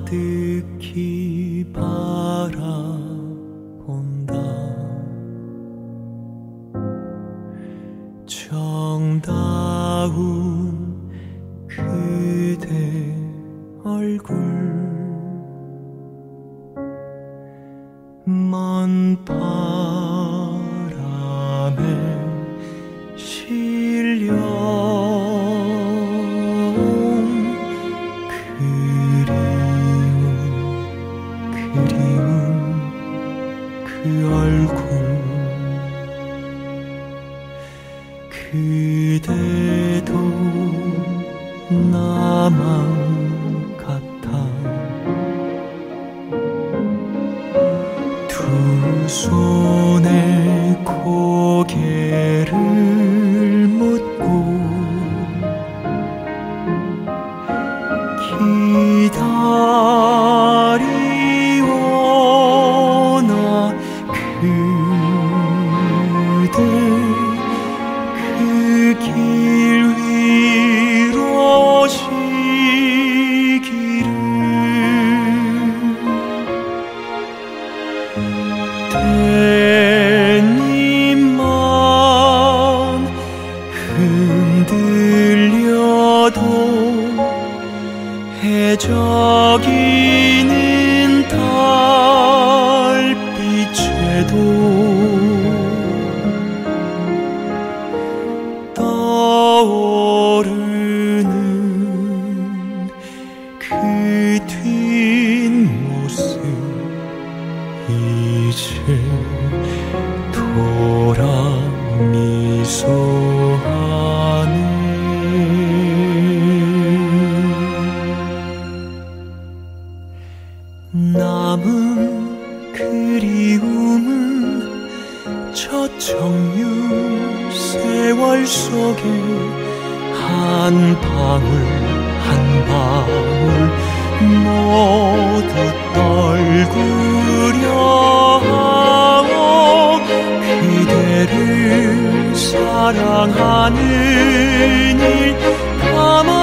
가득히 바라본다. 정다운 그대 얼굴. 먼밤 그리운 그 얼굴 그대도 나만 같아. 두 손에 고개를 묻고 그 그 뒷모습 이제 돌아 미소하네. 남은 그리움은 저 청유 세월 속에 한 방울 한 방울 모두 떨구려 하오. 그대를 사랑하는 일 가만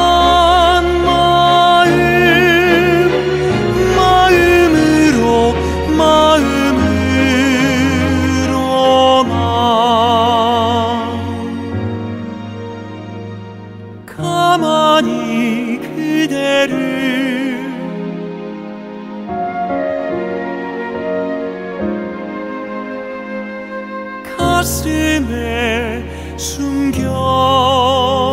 그대를 가슴에 숨겨